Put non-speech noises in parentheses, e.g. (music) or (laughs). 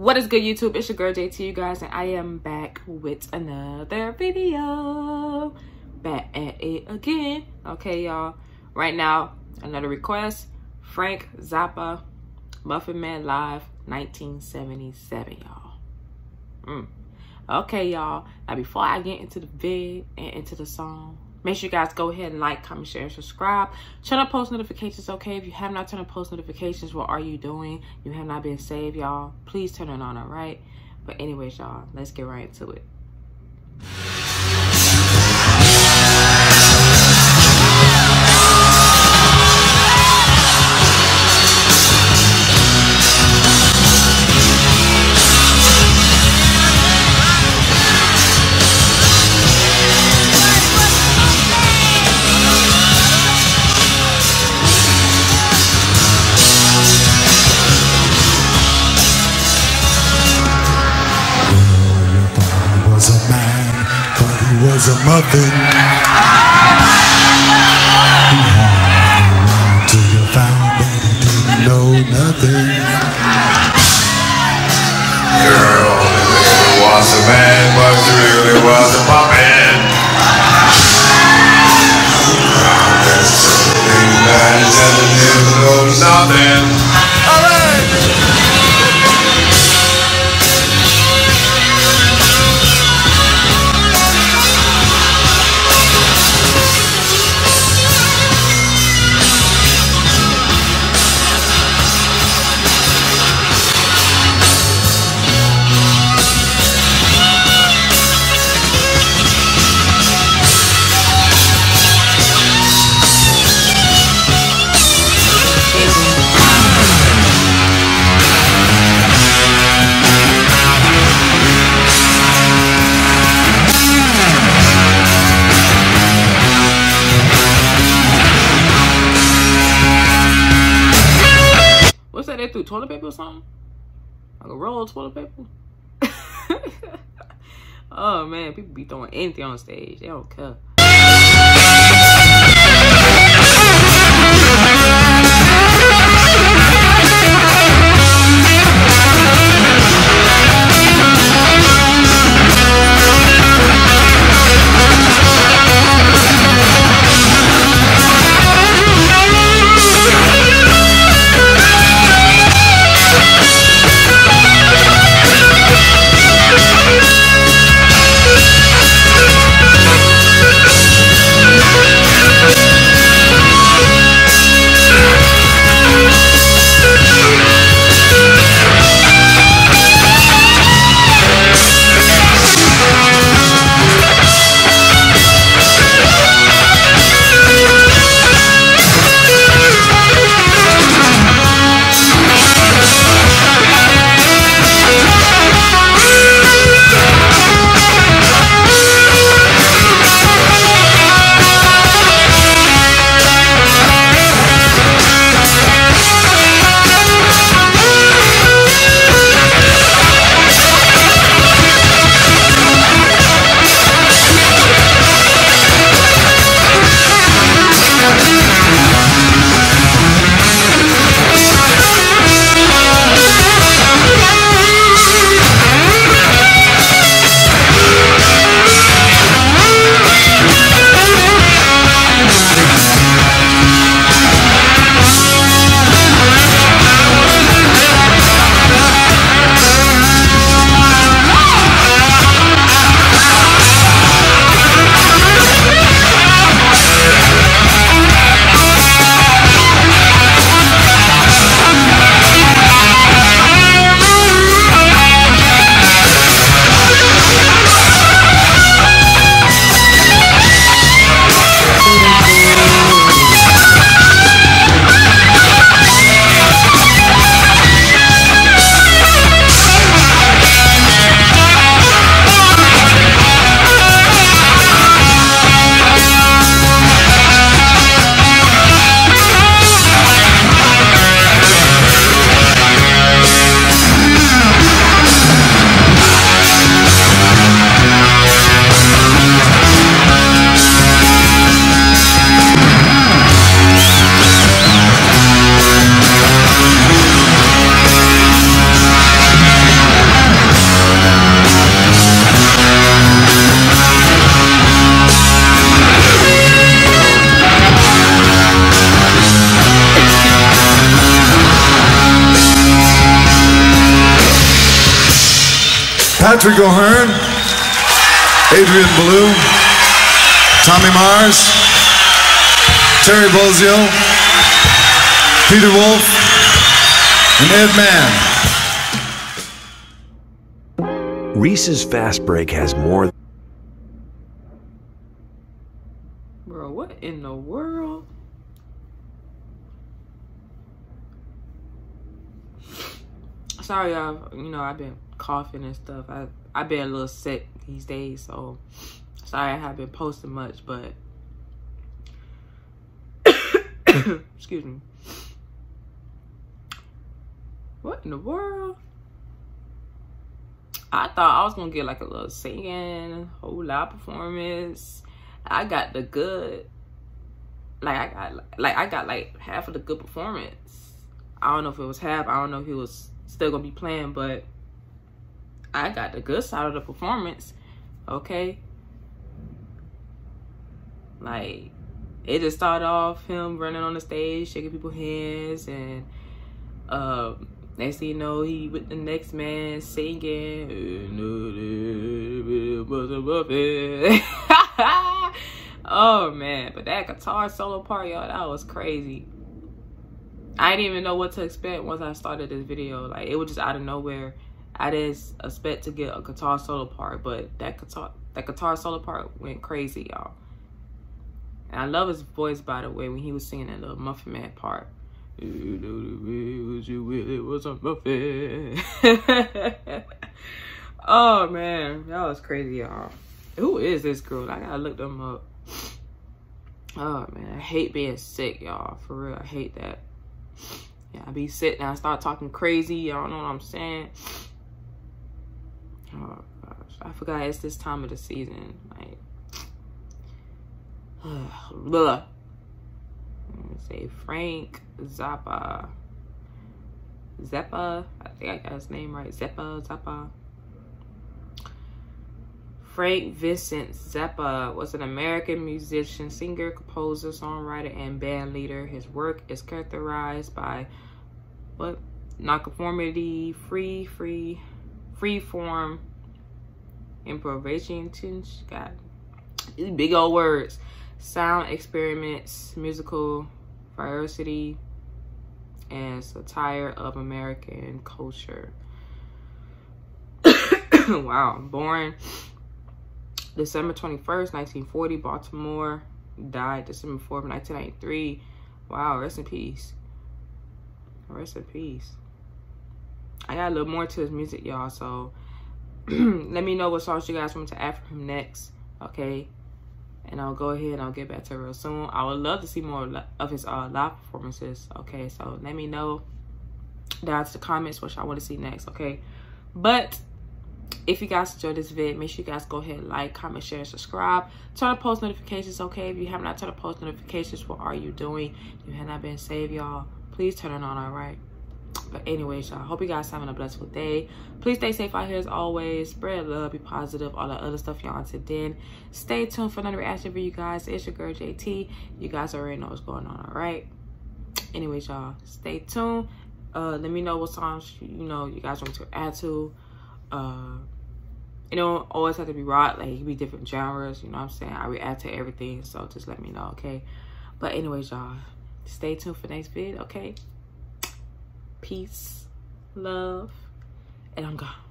What is good YouTube? It's your girl JT you guys and I am back with another video. Back at it again. Okay y'all. Right now, another request. Frank Zappa, Muffin Man Live 1977 y'all. Mm. Okay y'all. Now before I get into the vid and into the song, Make sure you guys go ahead and like, comment, share, and subscribe. Turn on post notifications, okay? If you have not turned on post notifications, what are you doing? You have not been saved, y'all. Please turn it on, all right? But anyways, y'all, let's get right into it. Was a muffin. Till you found that he didn't know nothing. Girl, it was a man, through toilet paper or something? Like a roll of toilet paper? (laughs) oh man, people be throwing anything on stage. They don't care. Patrick O'Hearn, Adrian Belew, Tommy Mars, Terry Bozzio, Peter Wolf, and Ed Mann. Reese's Fast Break has more. Bro, what in the world? Sorry, y'all. You know, I've been coughing and stuff. I I've been a little sick these days, so (sniffs) sorry I haven't posting much, but (coughs) excuse me. What in the world? I thought I was gonna get like a little singing, whole lot performance. I got the good, like I got like I got like half of the good performance. I don't know if it was half. I don't know if he was still gonna be playing, but I got the good side of the performance. Okay, like it just started off him running on the stage, shaking people's hands, and uh, next thing you know, he with the next man singing. (laughs) oh man, but that guitar solo part, y'all, that was crazy. I didn't even know what to expect once I started this video. Like it was just out of nowhere. I didn't expect to get a guitar solo part, but that guitar that guitar solo part went crazy, y'all. And I love his voice, by the way, when he was singing that little Muffin Man part. You know was you it was a muffin. oh man, that was crazy, y'all. Who is this girl? I gotta look them up. Oh man, I hate being sick, y'all. For real, I hate that. Yeah, I be sick and I start talking crazy. Y'all know what I'm saying? I forgot it's this time of the season. Like, (sighs) blah. say Frank Zappa. Zappa, I think I got his name right. Zappa, Zappa. Frank Vincent Zappa was an American musician, singer, composer, songwriter, and band leader. His work is characterized by what nonconformity, free, free, free form, improvisation. God, these big old words. Sound experiments, musical variety, and satire of American culture. (coughs) wow, born December 21st, 1940, Baltimore. Died December 4th, 1993. Wow, rest in peace. Rest in peace. I got a little more to his music, y'all, so (clears throat) let me know what songs you guys want to add for him next, okay? And I'll go ahead and I'll get back to real soon. I would love to see more of his uh, live performances, okay? So let me know down to the comments what y'all want to see next, okay? But if you guys enjoyed this vid make sure you guys go ahead like comment share subscribe turn on post notifications okay if you have not turned on post notifications what are you doing you have not been saved y'all please turn it on all right but anyways y'all hope you guys having a blessful day. Please stay safe out here as always. Spread love be positive all that other stuff y'all. Until then stay tuned for another reaction for you guys. It's your girl jt you guys already know what's going on all right anyways y'all stay tuned. Uh let me know what songs you know you guys want to add to. Uh it don't always have to be rock like it can be different genres you know what i'm saying? I react to everything so just let me know okay? But anyways y'all stay tuned for next vid okay peace love and i'm gone